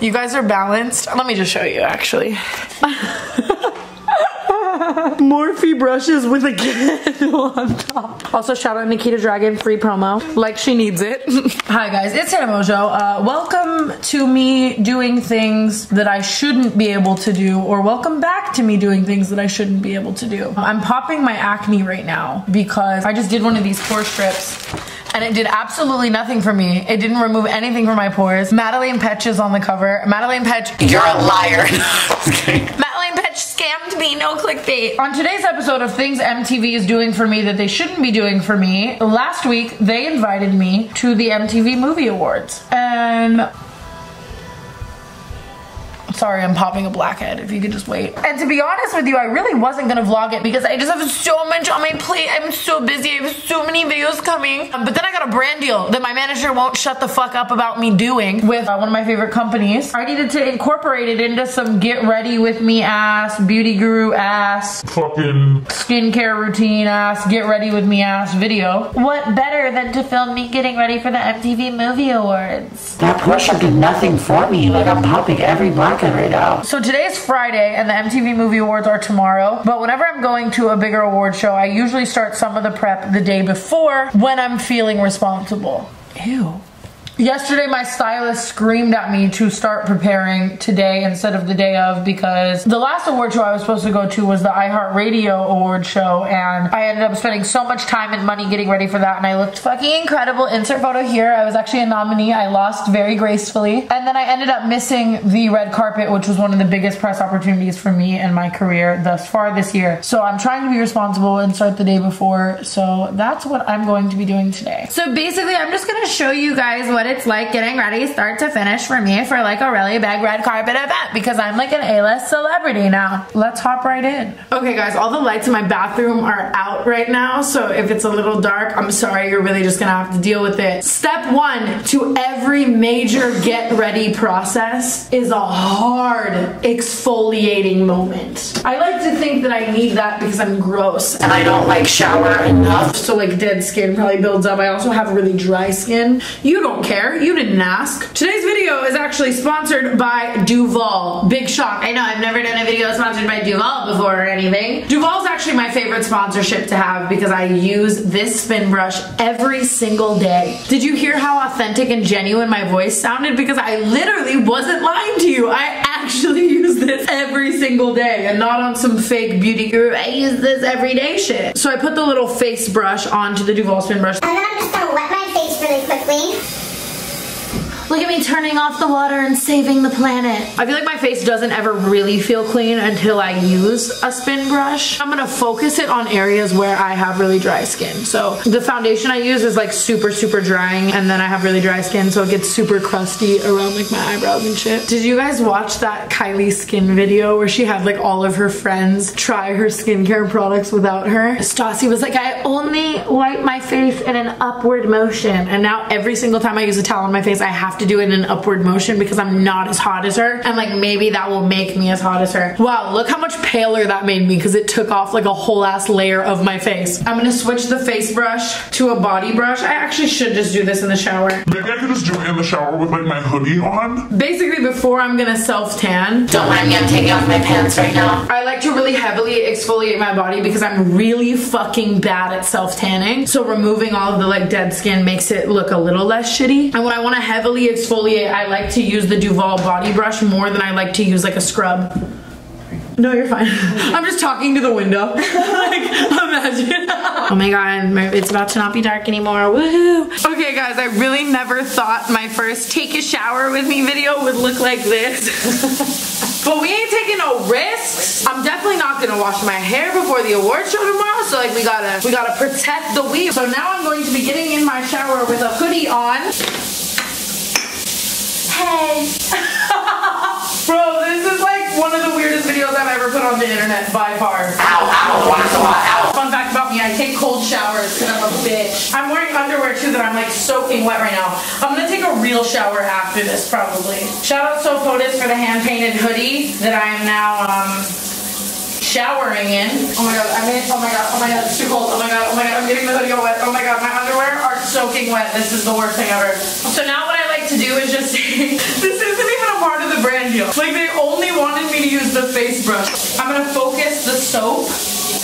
You guys are balanced. Let me just show you actually. Morphe brushes with a candle on top. Also, shout out Nikita Dragon, free promo. Like she needs it. Hi guys, it's Tana Mongeau. Uh, welcome to me doing things that I shouldn't be able to do, or welcome back to me doing things that I shouldn't be able to do. I'm popping my acne right now because I just did one of these pore strips and it did absolutely nothing for me. It didn't remove anything from my pores. Madeline Petsch is on the cover. Madeline Petsch, you're a liar. Madeline Petsch scammed me, no clickbait. On today's episode of Things MTV is doing for me that they shouldn't be doing for me, last week they invited me to the MTV Movie Awards. And Sorry, I'm popping a blackhead if you could just wait. And to be honest with you, I really wasn't gonna vlog it because I just have so much on my plate. I'm so busy. I have so many videos coming. Um, but then I got a brand deal that my manager won't shut the fuck up about me doing with uh, one of my favorite companies. I needed to incorporate it into some get ready with me ass, beauty guru ass, fucking skincare routine ass, get ready with me ass video. What better than to film me getting ready for the MTV Movie Awards? That Porsche did nothing for me. Like I'm popping every blackhead right now. So today is Friday and the MTV Movie Awards are tomorrow. But whenever I'm going to a bigger award show, I usually start some of the prep the day before when I'm feeling responsible. Ew. Yesterday, my stylist screamed at me to start preparing today instead of the day of because the last award show I was supposed to go to was the iHeartRadio award show, and I ended up spending so much time and money getting ready for that, and I looked fucking incredible. Insert photo here. I was actually a nominee. I lost very gracefully, and then I ended up missing the red carpet, which was one of the biggest press opportunities for me and my career thus far this year. So I'm trying to be responsible and start the day before. So that's what I'm going to be doing today. So basically, I'm just gonna show you guys what it's like getting ready start to finish for me for like a really big red carpet event because I'm like an A-list celebrity now. Let's hop right in. Okay guys, all the lights in my bathroom are out right now, so if it's a little dark, I'm sorry, you're really just gonna have to deal with it. Step one to every major get ready process is a hard exfoliating moment. I like to think that I need that because I'm gross and I don't like shower enough, so like dead skin probably builds up. I also have really dry skin. You don't care, you didn't ask. Today's video is actually sponsored by Duvolle. Big shock. I know, I've never done a video sponsored by Duvolle before or anything. Duvolle's actually my favorite sponsorship to have because I use this spin brush every single day. Did you hear how authentic and genuine my voice sounded? Because I literally wasn't lying to you. I actually use this every single day and not on some fake beauty guru. I use this everyday shit. So I put the little face brush onto the Duvolle spin brush. And then I'm just gonna wet my face really quickly. Look at me turning off the water and saving the planet. I feel like my face doesn't ever really feel clean until I use a spin brush. I'm gonna focus it on areas where I have really dry skin. So the foundation I use is like super, super drying and then I have really dry skin so it gets super crusty around like my eyebrows and shit. Did you guys watch that Kylie skin video where she had like all of her friends try her skincare products without her? Stassi was like, I only wipe my face in an upward motion and now every single time I use a towel on my face I have to do it in an upward motion because I'm not as hot as her. And like maybe that will make me as hot as her. Wow, look how much paler that made me because it took off like a whole ass layer of my face. I'm gonna switch the face brush to a body brush. I actually should just do this in the shower. Maybe I could just do it in the shower with like my hoodie on. Basically before I'm gonna self tan, Don't mind me, I'm taking off my pants right now. I like to really heavily exfoliate my body because I'm really fucking bad at self tanning. So removing all of the like dead skin makes it look a little less shitty. And when I wanna heavily exfoliate, I like to use the Duvolle body brush more than I like to use like a scrub. No, you're fine. I'm just talking to the window. like, imagine. oh my god, it's about to not be dark anymore. Woohoo. Okay, guys, I really never thought my first take a shower with me video would look like this. but we ain't taking no risks. I'm definitely not gonna wash my hair before the award show tomorrow. So like we gotta we gotta protect the weave. So now I'm going to be getting in my shower with a hoodie on. Hey. Bro, this is like one of the weirdest videos I've ever put on the internet by far. Ow, ow, why so hot? Ow. Fun fact about me, I take cold showers because I'm a bitch. I'm wearing underwear too that I'm like soaking wet right now. I'm gonna take a real shower after this probably. Shout out So Potus for the hand painted hoodie that I am now um showering in. Oh my god, I'm in, oh my god, oh my god, it's too cold. Oh my god, oh my god, I'm getting the hoodie all wet. Oh my god, my underwear are soaking wet. This is the worst thing ever. So now what I like to do is just, this isn't even a part of the brand deal. Like they only wanted me to use the face brush. I'm gonna focus the soap.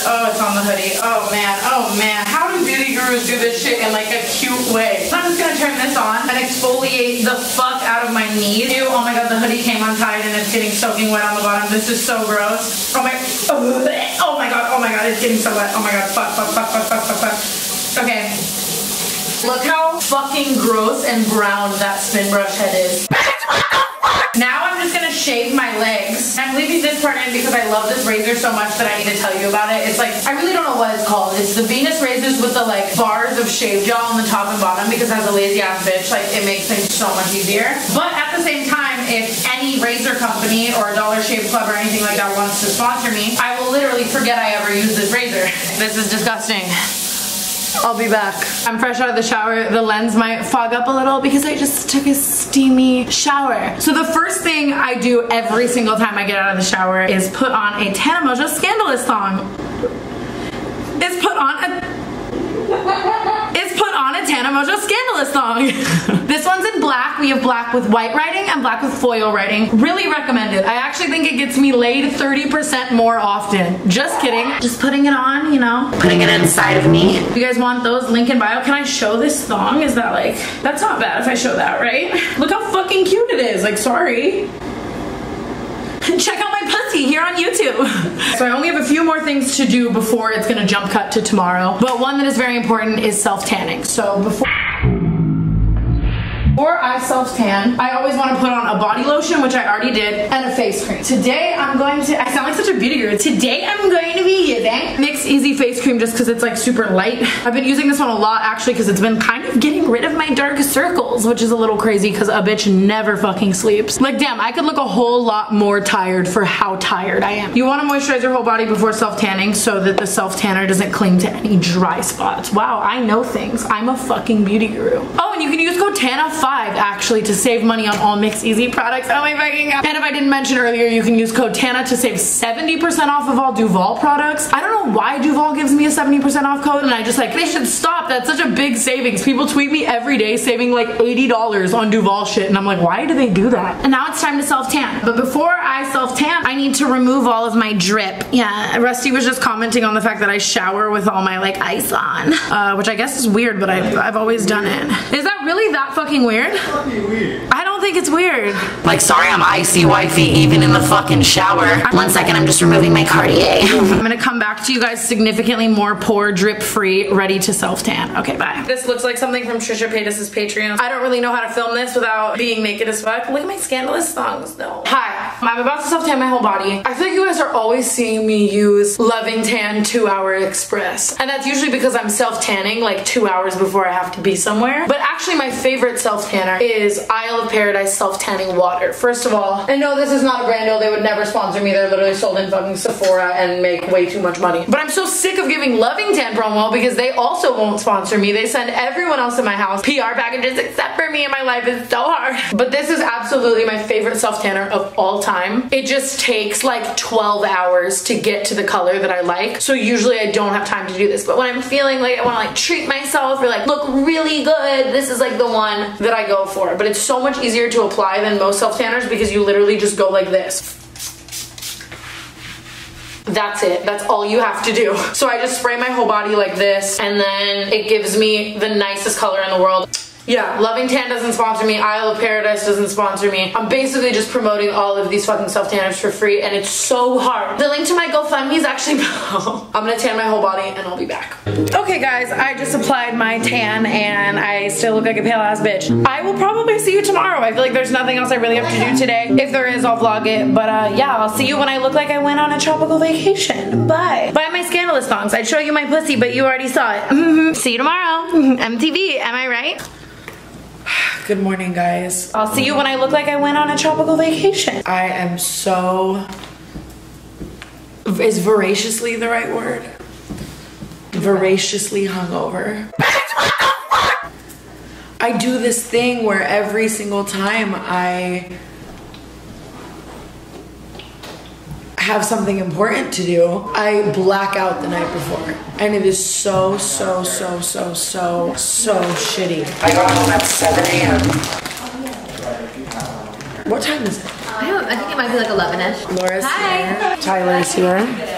Oh, it's on the hoodie. Oh man, oh man. How do beauty gurus do this shit in like a cute way? I'm just gonna turn this on and exfoliate the fuck out of my knees. Ew, oh my god, the hoodie came untied and it's getting soaking wet on the bottom. This is so gross. Oh my, oh, oh my god, oh my god, it's getting so wet. Oh my god, fuck, fuck, fuck, fuck, fuck, fuck, fuck. Okay. Look how fucking gross and brown that spin brush head is. Now I'm just gonna shave my legs. I'm leaving this part in because I love this razor so much that I need to tell you about it. It's like, I really don't know what it's called. It's the Venus razors with the like bars of shave gel on the top and bottom because as a lazy ass bitch, like it makes things so much easier. But at the same time, if any razor company or Dollar Shave Club or anything like that wants to sponsor me, I will literally forget I ever used this razor. This is disgusting. I'll be back. I'm fresh out of the shower. The lens might fog up a little because I just took a steamy shower. So the first thing I do every single time I get out of the shower is put on a Tana Mongeau Scandalous song. Is put on a is put on a Tana Mongeau Scandalous song. this one's in black. We have black with white writing and black with foil writing. Really recommend it. I actually think it gets me laid 30% more often. Just kidding. Just putting it on, you know. Putting it inside of me. If you guys want those, link in bio. Can I show this thong? Is that like, that's not bad if I show that, right? Look how fucking cute it is. Like, sorry. Check out my pussy here on YouTube. so I only have a few more things to do before it's gonna jump cut to tomorrow. But one that is very important is self-tanning. So before before I self tan, I always want to put on a body lotion, which I already did, and a face cream. Today I'm going to, I sound like such a beauty guru. Today I'm going to be using MixEasy Face Cream just because it's like super light. I've been using this one a lot actually because it's been kind of getting rid of my dark circles, which is a little crazy because a bitch never fucking sleeps. Like damn, I could look a whole lot more tired for how tired I am. You want to moisturize your whole body before self tanning so that the self tanner doesn't cling to any dry spots. Wow, I know things. I'm a fucking beauty guru. Oh, and you can use code TANA5 actually to save money on all MixEasy products. Oh my fucking god. And if I didn't mention earlier, you can use code TANA to save 70% off of all Duvolle products. I don't know why Duvolle gives me a 70% off code and I just like, they should stop. That's such a big savings. People tweet me every day saving like $80 on Duvolle shit and I'm like, why do they do that? And now it's time to self-tan. But before I self-tan, I need to remove all of my drip. Yeah, Rusty was just commenting on the fact that I shower with all my like ice on, uh, which I guess is weird, but I've, I've always done it. Is that really that fucking weird? I don't think it's weird. Like, sorry, I'm icy wifey even in the fucking shower. One second, I'm just removing my Cartier. I'm gonna come back to you guys significantly more pore, drip free, ready to self tan. Okay, bye. This looks like something from Trisha Paytas's Patreon. I don't really know how to film this without being naked as fuck. Look at my scandalous thongs though. Hi, I'm about to self tan my whole body. I feel like you guys are always seeing me use Loving Tan 2 Hour Express. And that's usually because I'm self tanning like two hours before I have to be somewhere. But actually my favorite self tanner is Isle of Paradise self tanning water. First of all, and no, this is not a brand deal. They would never sponsor me. They're literally sold in fucking Sephora and make way too much money. But I'm so sick of giving Loving Tan promo because they also won't sponsor me. They send everyone else in my house PR packages except for me and my life is so hard. But this is absolutely my favorite self tanner of all time. It just takes like 12 hours to get to the color that I like. So usually I don't have time to do this. But when I'm feeling like I want to like treat myself or like look really good, this is like the one that I go for. But it's so much easier to apply than most self tanners because you literally just go like this. That's it. That's all you have to do. So I just spray my whole body like this and then it gives me the nicest color in the world. Yeah, Loving Tan doesn't sponsor me. Isle of Paradise doesn't sponsor me. I'm basically just promoting all of these fucking self tanners for free, and it's so hard. The link to my GoFundMe is actually below. I'm gonna tan my whole body, and I'll be back. Okay, guys, I just applied my tan, and I still look like a pale ass bitch. I will probably see you tomorrow. I feel like there's nothing else I really have to do today. If there is, I'll vlog it. But uh, yeah, I'll see you when I look like I went on a tropical vacation. Bye. Buy my scandalous thongs. I'd show you my pussy, but you already saw it. Mm-hmm. See you tomorrow. MTV. Am I right? Good morning, guys. I'll see you when I look like I went on a tropical vacation. I am so. Is voraciously the right word? Voraciously hungover. I do this thing where every single time I have something important to do, I black out the night before. And it is so, so, so, so, so, so shitty. I got home at 7 a.m. What time is it? I don't. I think it might be like 11ish. Laura's Hi. here. Tyler's here.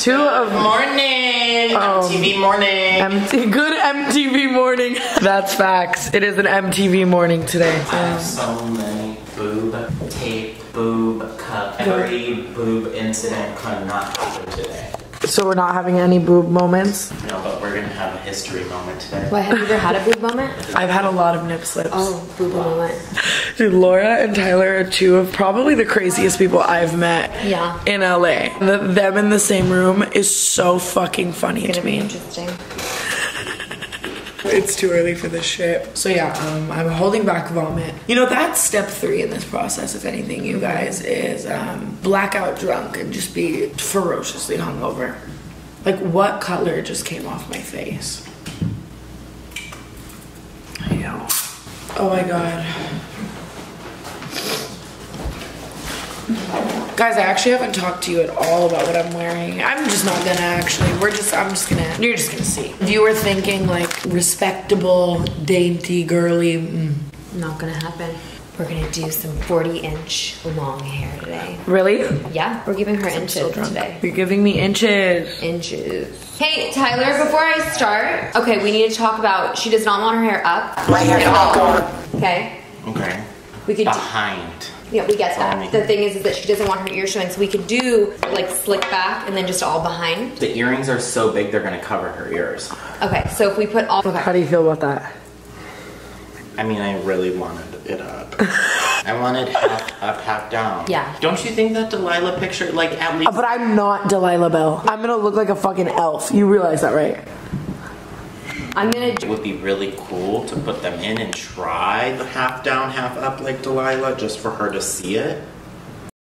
Two of Morning! Oh. TV morning! MT, good MTV morning. That's facts. It is an MTV morning today. I have so many boob tape, boob cup. Every boob incident could not happen today. So we're not having any boob moments. No, but we're gonna have a history moment today. What, have you ever had a boob moment? I've had a lot of nip slips. Oh, boob moment. Dude, Laura and Tyler are two of probably the craziest people I've met Yeah. in LA. The, them in the same room is so fucking funny It's to me. interesting. It's too early for this shit. So yeah, um, I'm holding back vomit. You know, that's step three in this process, if anything, you guys, is um, blackout drunk and just be ferociously hungover. Like, what color just came off my face? Ew. Oh my god. Guys, I actually haven't talked to you at all about what I'm wearing. I'm just not gonna actually. We're just, I'm just gonna, you're just gonna see. If you were thinking like respectable, dainty, girly, mm. Not gonna happen. We're gonna do some 40 inch long hair today. really? Yeah, we're giving her inches today. You're giving me inches. Inches. Hey, Tyler, before I start, okay, we need to talk about she does not want her hair up. My hair's at all. Okay? Okay. We could do, Behind. yeah, we get Sorry. that. The thing is, is that she doesn't want her ears showing, so we could do like slick back and then just all behind. The earrings are so big they're gonna cover her ears. Okay, so if we put all How do you feel about that? I mean, I really wanted it up. I wanted half up, half down. Yeah. Don't you think that Delilah picture, like, at least. But I'm not Delilah Belle. I'm gonna look like a fucking elf. You realize that, right? I'm gonna It would be really cool to put them in and try the half down, half up like Delilah, just for her to see it.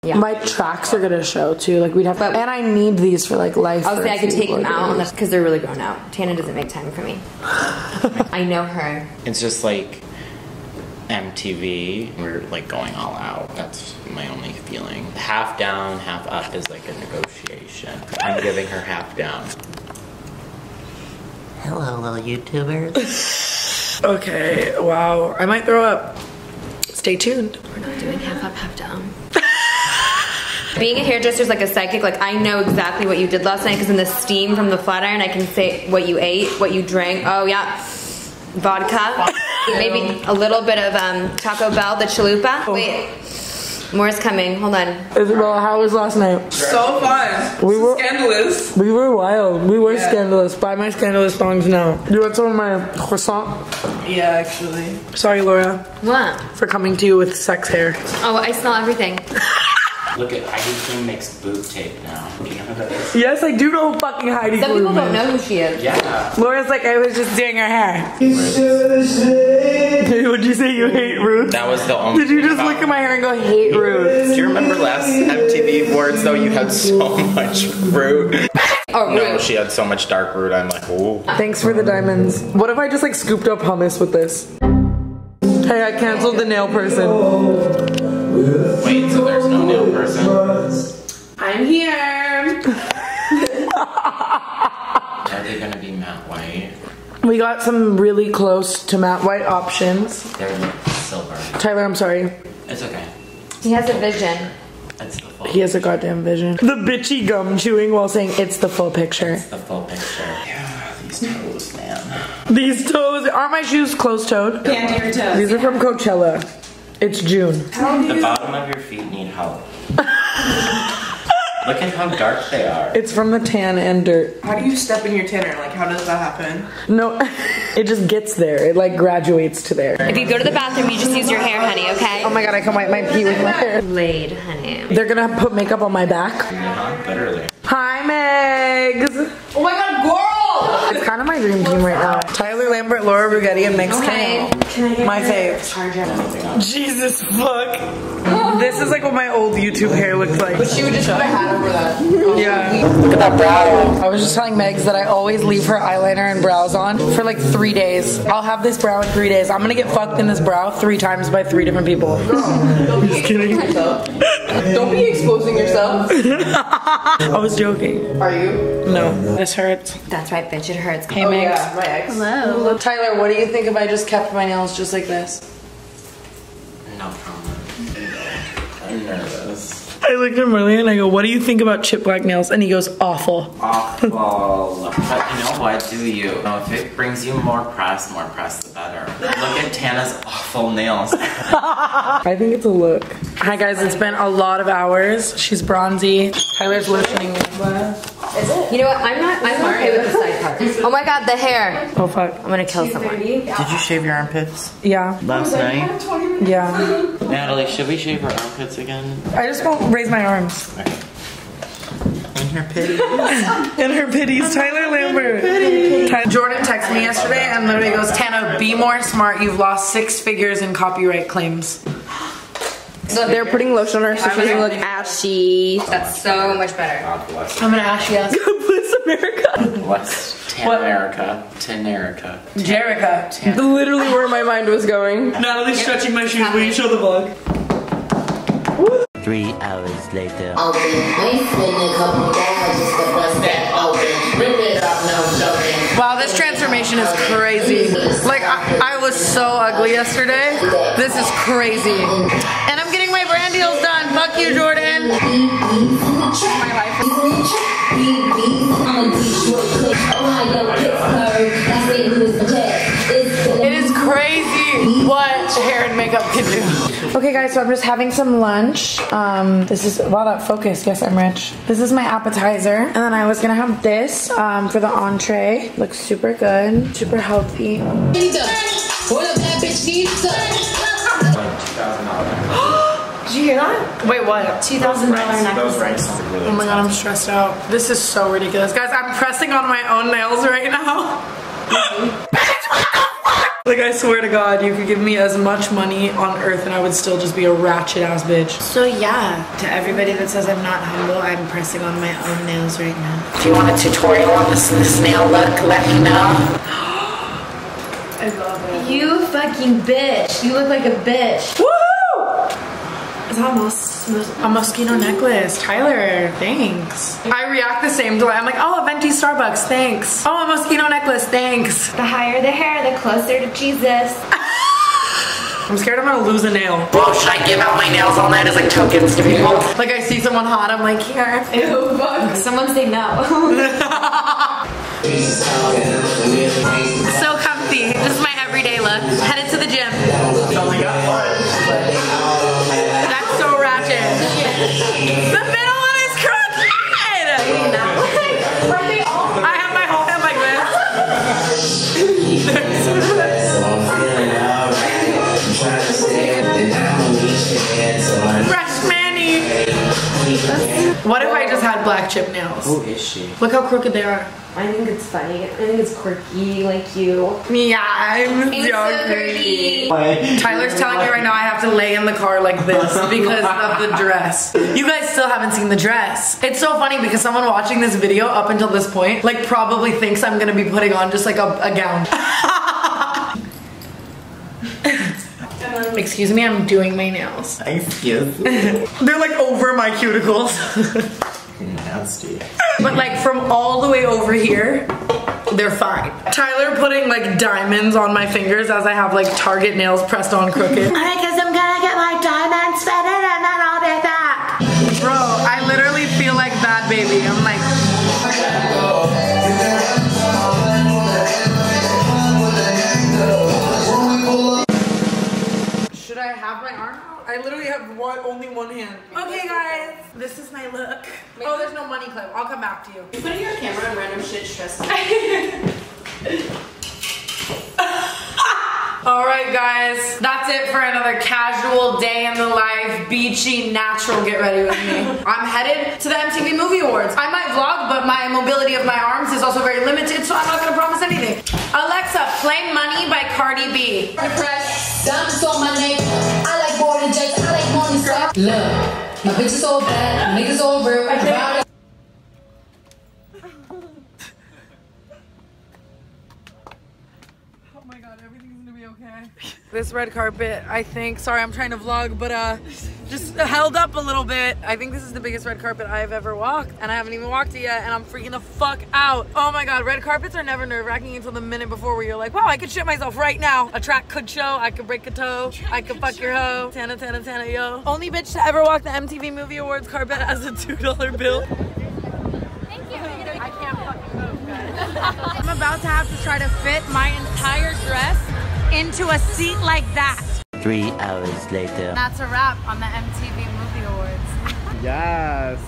yeah. My tracks are gonna show too. Like we'd have, But- and I need these for like life. I would for say a I could take them out because they're really grown out. Tana doesn't make time for me. I know her. It's just like MTV. We're like going all out. That's my only feeling. Half down, half up is like a negotiation. I'm giving her half down. Hello, little YouTubers. Okay. Wow. I might throw up. Stay tuned. We're not doing half up, half down. Being a hairdresser is like a psychic. Like I know exactly what you did last night because in the steam from the flat iron, I can say what you ate, what you drank. Oh yeah, vodka, maybe a little bit of um, Taco Bell, the chalupa. Wait, more's coming. Hold on. Isabella, how was last night? So fun. We were- scandalous. We were wild. We were Yeah. scandalous. Buy my scandalous thongs now. You want some of my croissant? Yeah, actually. Sorry, Laura, What? for coming to you with sex hair. Oh, I smell everything. Look at Heidi Klum makes boob tape now. Do you know who that is? Yes, I do know who fucking Heidi Some people don't is. know who she is. Yeah. Laura's like, I was just doing her hair. Would you say you hate Ruth? That was the only. Did you just look at my hair and go, hate Ruth? Do you remember last MTV Awards though? You had so much fruit. Oh, No, rude. she had so much dark root. I'm like, ooh. Thanks for the diamonds. What if I just like scooped up hummus with this? Hey, I canceled the nail person. Wait, so there's no nail person? I'm here. Are they gonna be matte white? We got some really close to matte white options. They're silver. Tyler, I'm sorry. It's okay. He has a vision. It's the full. He has a goddamn vision. The bitchy gum chewing while saying it's the full picture. It's the full picture. Yeah, these toes, man. These toes, aren't my shoes closed toed? Can't your toes. These are from Coachella. It's June. The bottom of your feet need help. Look at how dark they are. It's from the tan and dirt. How do you step in your tanner? Like, how does that happen? No, it just gets there. It like graduates to there. If you go to the bathroom, you just use your hair, honey. Okay? Oh my god, I can wipe my pee with my hair. Laid, honey. They're gonna put makeup on my back. Literally. Hi, Megs. Oh my god, girl! It's kind of my dream team right now. Tyler Lambert, Laura Bruggetti, and Megs Okay. Kennel. My fave. Jesus fuck. This is like what my old YouTube hair looked like. But she would just put a hat over that. Yeah. Look at that brow. I was just telling Megs that I always leave her eyeliner and brows on for like three days. I'll have this brow in three days. I'm gonna get fucked in this brow three times by three different people. just kidding. Don't be exposing yourself. I was joking. Are you? No, this hurts. That's right, bitch. It hurts. Hey, Oh Megs. yeah, my ex. Hello. Tyler, what do you think if I just kept my nails just like this? I looked at Merlin and I go, what do you think about chip black nails? And he goes, awful. Awful. but you know what? Do you? you know, if it brings you more press, more press, the better. Look at Tana's awful nails. I think it's a look. Hi guys, it's been a lot of hours. She's bronzy. Tyler's lotioning me. You know what? I'm not. I'm okay with the side part. Oh my god, the hair. Oh fuck. I'm gonna kill someone. Did you shave your armpits Yeah, last night? yeah. Natalie, should we shave our armpits again? I just won't raise my arms. In her pity. In her pities, Tyler Lambert. Ty- Jordan texted me yesterday and literally goes, Tana, be more smart. You've lost six figures in copyright claims. So They're putting lotion on her so she doesn't look ashy. That's so much better. God bless. I'm gonna ask you. Bless America. Bless Tanerica. Tanerica. Jerica. Literally where my mind was going. Natalie's stretching my shoes. Will you show the vlog? Three hours later. open. We spending a couple dollars just to bust that open. Rip it up, no joking. Wow, this transformation is crazy. Like, I, I was so ugly yesterday. This is crazy. And I'm getting my brand deals done. Fuck you, Jordan. It is crazy what hair and makeup can do. Okay, guys, so I'm just having some lunch. Um, this is wow, that focus. Yes, I'm rich. This is my appetizer, and then I was gonna have this um, for the entree. Looks super good, super healthy. Did you hear that? Wait, what? Two thousand dollar necklace. Oh my god, I'm stressed out. This is so ridiculous, guys. I'm pressing on my own nails right now. Like I swear to God, you could give me as much money on earth and I would still just be a ratchet ass bitch. So yeah, to everybody that says I'm not humble, I'm pressing on my own nails right now. If you want a tutorial on this, this nail look, let me know. I love it. You fucking bitch. You look like a bitch. Woohoo! It's almost a mosquito necklace. Tyler, thanks. I react the same to like, I'm like, oh, a venti Starbucks, thanks. Oh, a mosquito necklace, thanks. The higher the hair, the closer to Jesus. I'm scared I'm gonna lose a nail. Well, should I give out my nails all night as like tokens to people? Like I see someone hot, I'm like, here. Ew, fuck. Someone say no. So comfy. This is my everyday look. Headed to the gym. That's The What if I just had black chip nails? Who is she? Look how crooked they are. I think it's funny. I think it's quirky, like you. Yeah, I'm joking. Tyler's telling me right now I have to lay in the car like this because of the dress. You guys still haven't seen the dress. It's so funny because someone watching this video up until this point, like, probably thinks I'm gonna be putting on just like a, a gown. Excuse me, I'm doing my nails. Excuse me. They're like over my cuticles. Nasty. But like from all the way over here, they're fine. Tyler putting like diamonds on my fingers as I have like Target nails pressed on crooked. This is my look. Oh, there's no money clip. I'll come back to you. You're putting your camera on random shit stresses me. All right, guys, that's it for another casual day in the life, beachy, natural. Get ready with me. I'm headed to the MTV Movie Awards. I might vlog, but my mobility of my arms is also very limited, so I'm not gonna promise anything. Alexa, play "Money" by Cardi B. Diamonds on my neck. I like Gordon Jakes. I like money stuff. Look, my bitch is so bad. My niggas all real. Ride it. Oh my god. god, everything's gonna be okay. This red carpet, I think, sorry, I'm trying to vlog, but uh, just held up a little bit. I think this is the biggest red carpet I've ever walked, and I haven't even walked it yet, and I'm freaking the fuck out. Oh my god, red carpets are never nerve wracking until the minute before where you're like, wow, I could shit myself right now. A track could show, I could break a toe, I could fuck your hoe. Tana, Tana, Tana, yo. Only bitch to ever walk the MTV Movie Awards carpet as a $2 bill. Thank you. I can't fucking move, guys. I'm about to have to try to fit my entire dress into a seat like that. Three hours later. That's a wrap on the MTV Movie Awards. Yes.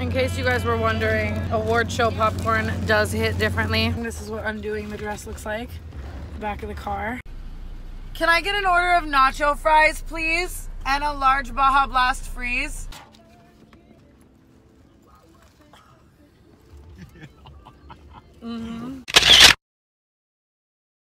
In case you guys were wondering, award show popcorn does hit differently. This is what undoing the dress looks like. The back of the car. Can I get an order of nacho fries, please? And a large Baja Blast freeze? Mm-hmm.